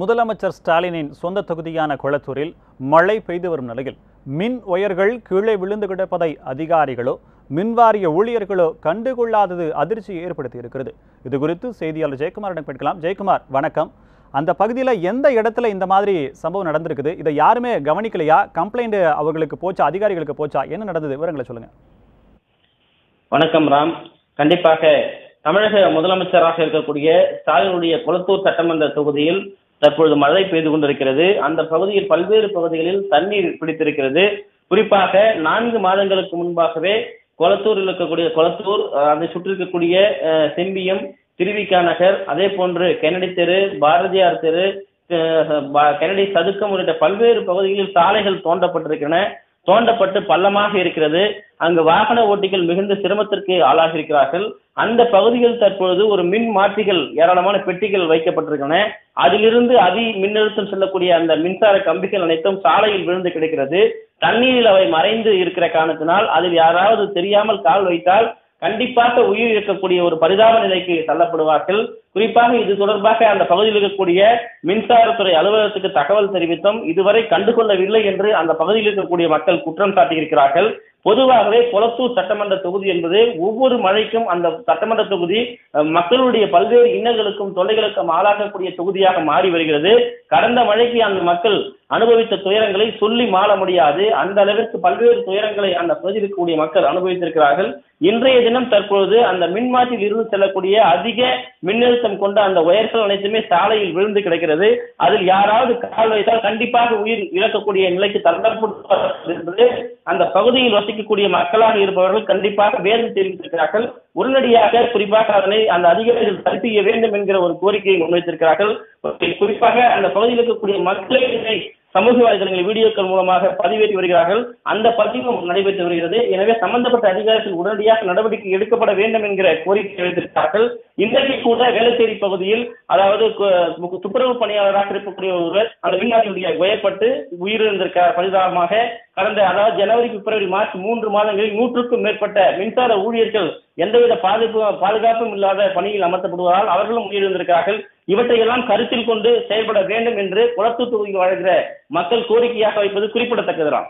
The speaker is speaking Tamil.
முதலமைச்சர் ஸ்டாலினின் சொந்த தொகுதியான கொளத்தூரில் மழை பெய்து வரும் நிலையில் மின் ஒயர்கள் கீழே விழுந்து கிடப்பதை அதிகாரிகளோ மின்வாரிய ஊழியர்களோ கண்டுகொள்ளாதது அதிர்ச்சியை ஏற்படுத்தி இருக்கிறது. இது குறித்து செய்தியாளர் ஜெயக்குமாரிடம் கேட்கலாம். ஜெயக்குமார் வணக்கம். அந்த பகுதியில் எந்த இடத்துல இந்த மாதிரி சம்பவம் நடந்திருக்குது? இதை யாருமே கவனிக்கலையா? கம்ப்ளைண்ட் அவர்களுக்கு போச்சா? அதிகாரிகளுக்கு போச்சா? என்ன நடந்தது? விவரங்களை சொல்லுங்க. வணக்கம் ராம். கண்டிப்பாக தமிழக முதலமைச்சராக இருக்கக்கூடிய ஸ்டாலினுடைய குளத்தூர் சட்டமன்ற தொகுதியில் தற்பொழுது மழை பெய்து கொண்டிருக்கிறது. அந்த பகுதியில் பல்வேறு பகுதிகளில் தண்ணீர் பிடித்திருக்கிறது. குறிப்பாக நான்கு மாதங்களுக்கு முன்பாகவே கொளத்தூரில் இருக்கக்கூடிய கொளத்தூர் அதை சுற்றி இருக்கக்கூடிய செம்பியம் திருவிக்கா நகர் அதே போன்று கென்னடி தெரு பாரதியார் தெரு கென்னடி சதுக்கம் உள்ளிட்ட பல்வேறு பகுதிகளில் சாலைகள் தோண்டப்பட்டிருக்கின்றன. தோண்டப்பட்டு பள்ளமாக இருக்கிறது. அங்கு வாகன ஓட்டிகள் மிகுந்த சிரமத்திற்கு ஆளாக இருக்கிறார்கள் அந்த பகுதியில் தற்பொழுது ஒரு மின் மாற்றிகள் ஏராளமான பெட்டிகள் வைக்கப்பட்டிருக்கின்றன. அதிலிருந்து அதி மின்னழுத்தம் செல்லக்கூடிய அந்த மின்சார கம்பிகள் அனைத்தும் சாலையில் விழுந்து கிடக்கிறது. தண்ணீரில் அவை மறைந்து இருக்கிற காரணத்தினால் அதில் யாராவது தெரியாமல் கால் வைத்தால் கண்டிப்பாக உயிர் இருக்கக்கூடிய ஒரு பரிதாப நிலைக்கு தள்ளப்படுவார்கள். குறிப்பாக இது தொடர்பாக அந்த பகுதியில் இருக்கக்கூடிய மின்சாரத்துறை அலுவலகத்துக்கு தகவல் தெரிவித்தும் இதுவரை கண்டுகொள்ளவில்லை என்று அந்த பகுதியில் இருக்கக்கூடிய மக்கள் குற்றம் சாட்டியிருக்கிறார்கள். பொதுவாகவே கொளத்தூர் சட்டமன்ற தொகுதி என்பது ஒவ்வொரு மழைக்கும் அந்த சட்டமன்ற தொகுதி மக்களுடைய பல்வேறு இன்னல்களுக்கும் தொல்லைகளுக்கும் ஆளாகக்கூடிய தொகுதியாக மாறி வருகிறது. கடந்த மழைக்கு அந்த மக்கள் அனுபவித்த துயரங்களை சொல்லி மாற முடியாது. அந்த அளவிற்கு பல்வேறு துயரங்களை அந்த பகுதியில் இருக்கக்கூடிய மக்கள் அனுபவித்திருக்கிறார்கள். இன்றைய தினம் தற்பொழுது அந்த மின்மாற்றியில் இருந்து செல்லக்கூடிய அதிக மின்னழுத்தம் கொண்ட அந்த ஒயர்கள் அனைத்துமே சாலையில் விழுந்து கிடக்கிறது. அதில் யாராவது கால் வைத்தால் கண்டிப்பாக உயிர் இழக்கக்கூடிய நிலைக்கு தள்ளப்படுவார்கள் என்பது அந்த பகுதியில் வசிக்கக்கூடிய மக்களாக இருப்பவர்கள் கண்டிப்பாக வேதனை தெரிவித்திருக்கிறார்கள். உடனடியாக குறிப்பாக அதனை அந்த அதிகாரிகள் சரி செய்ய வேண்டும் என்கிற ஒரு கோரிக்கையை முன்வைத்திருக்கிறார்கள். குறிப்பாக அந்த பகுதியில் இருக்கக்கூடிய மக்களை சமூக வலைதளங்கள் வீடியோக்கள் மூலமாக பதிவேற்றி வருகிறார்கள். அந்த பதிவும் நடைபெற்று வருகிறது. எனவே சம்பந்தப்பட்ட அதிகாரிகள் உடனடியாக நடவடிக்கை எடுக்கப்பட வேண்டும் என்கிற கோரிக்கை வைத்திருக்கிறார்கள். இன்றைக்கு கூட வேளச்சேரி பகுதியில் அதாவது துப்புரவு பணியாளராக இருக்கக்கூடிய ஒருவர் அந்த விஞ்ஞானியுடைய உயர்பட்டு உயிரிழந்திருக்கிறார். பரிதாபமாக கடந்த அதாவது ஜனவரி பிப்ரவரி மார்ச் மூன்று மாதங்களில் நூற்றுக்கும் மேற்பட்ட மின்சார ஊழியர்கள் எந்தவித பாதுகாப்பு பாதுகாப்பும் இல்லாத பணியில் அமர்த்தப்படுவதால் அவர்களும் உயிரிழந்திருக்கிறார்கள். இவற்றையெல்லாம் கருத்தில் கொண்டு செயல்பட வேண்டும் என்று குளத்தூர் தொகுதியில் வாழ்கிற மக்கள் கோரிக்கையாக வைப்பது குறிப்பிடத்தக்கதுதான்.